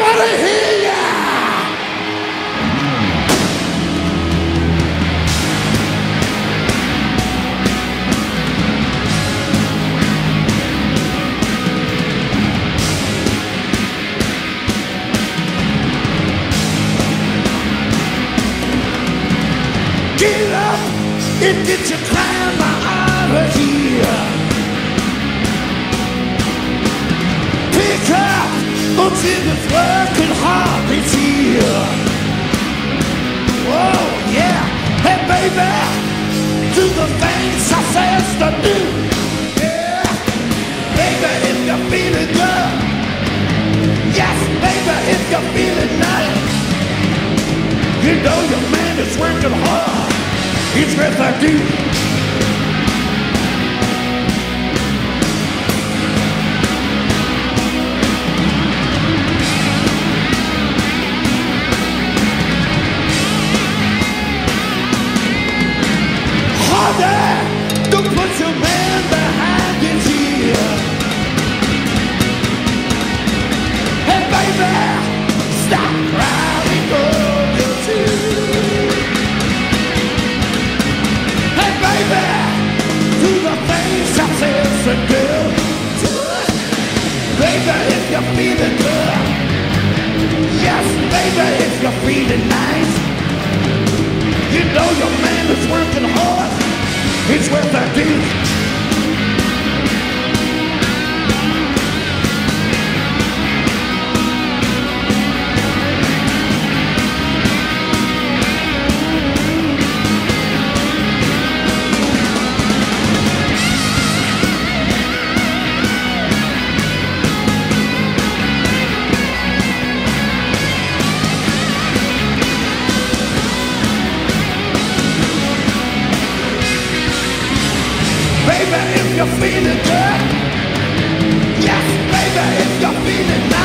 wanna hear ya. Get up and get your climb until it's working hard this year. Oh yeah, hey baby, do the things I says to do. Yeah, baby, if you're feeling good. Yes, baby, if you're feeling nice. You know your man is working hard. He's with a dude. Yes, baby, if you're feeling nice. You know your man is working hard. It's worth a deal. Baby, if you're feeling good. Yes, baby, if you're feeling nice.